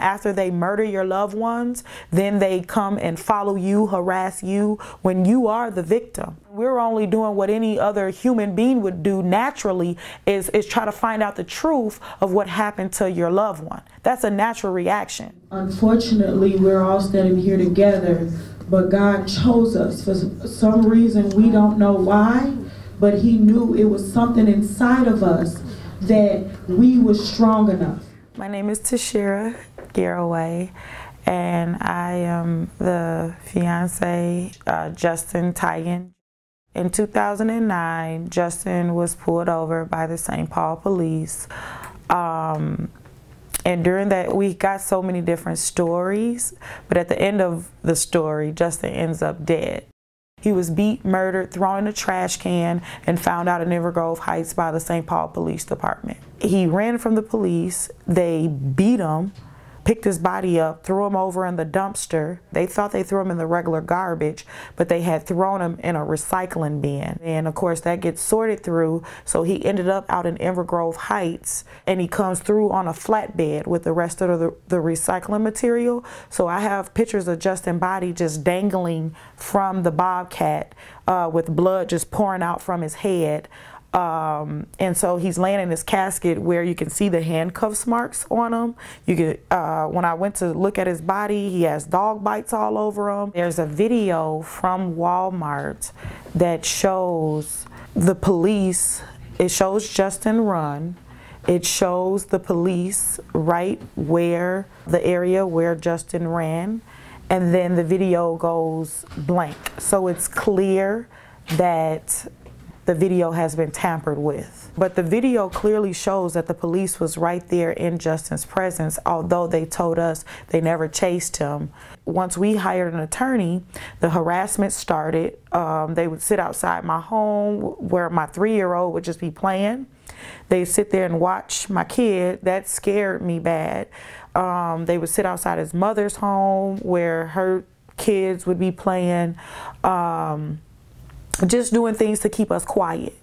after they murder your loved ones, then they come and follow you, harass you when you are the victim. We're only doing what any other human being would do naturally is, is try to find out the truth of what happened to your loved one. That's a natural reaction. Unfortunately, we're all standing here together, but God chose us for some reason we don't know why, but He knew it was something inside of us that we were strong enough. My name is Toshira Garraway, and I am the fiance, uh, Justin Teigen. In 2009, Justin was pulled over by the St. Paul police. Um, and during that, we got so many different stories, but at the end of the story, Justin ends up dead. He was beat, murdered, thrown in a trash can, and found out in Inver Grove Heights by the St. Paul Police Department. He ran from the police. They beat him picked his body up, threw him over in the dumpster. They thought they threw him in the regular garbage, but they had thrown him in a recycling bin. And of course, that gets sorted through. So he ended up out in Inver Grove Heights and he comes through on a flatbed with the rest of the, the recycling material. So I have pictures of Justin body just dangling from the bobcat uh, with blood just pouring out from his head. Um, and so he's laying in his casket where you can see the handcuffs marks on him. You get uh, when I went to look at his body, he has dog bites all over him. There's a video from Walmart that shows the police. It shows Justin run. It shows the police right where the area where Justin ran, and then the video goes blank. So it's clear that the video has been tampered with. But the video clearly shows that the police was right there in Justin's presence, although they told us they never chased him. Once we hired an attorney, the harassment started. Um, they would sit outside my home where my three-year-old would just be playing. They sit there and watch my kid. That scared me bad. Um, they would sit outside his mother's home where her kids would be playing. Um, just doing things to keep us quiet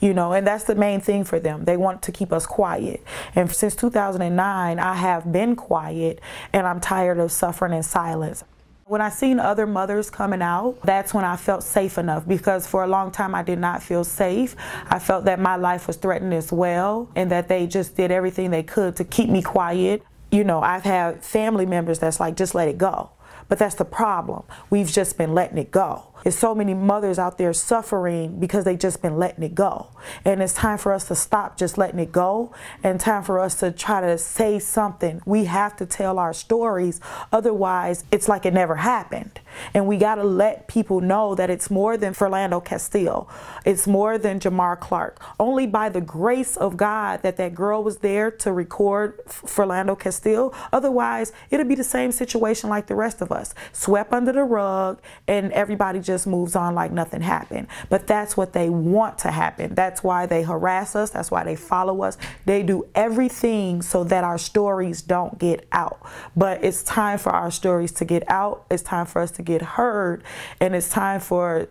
you know and that's the main thing for them they want to keep us quiet and since 2009 i have been quiet and i'm tired of suffering in silence when I seen other mothers coming out, that's when I felt safe enough because for a long time I did not feel safe. I felt that my life was threatened as well and that they just did everything they could to keep me quiet. You know, I've had family members that's like, just let it go. But that's the problem. We've just been letting it go. There's so many mothers out there suffering because they just been letting it go. And it's time for us to stop just letting it go and time for us to try to say something. We have to tell our stories. Otherwise, it's like it never happened. And we got to let people know that it's more than Philando Castile. It's more than Jamar Clark. Only by the grace of God that that girl was there to record Philando Castile. Otherwise, it'll be the same situation like the rest of us. Swept under the rug and everybody just just moves on like nothing happened. But that's what they want to happen. That's why they harass us. That's why they follow us. They do everything so that our stories don't get out. But it's time for our stories to get out. It's time for us to get heard. And it's time for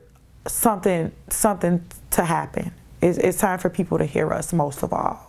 something something to happen. It's, it's time for people to hear us most of all.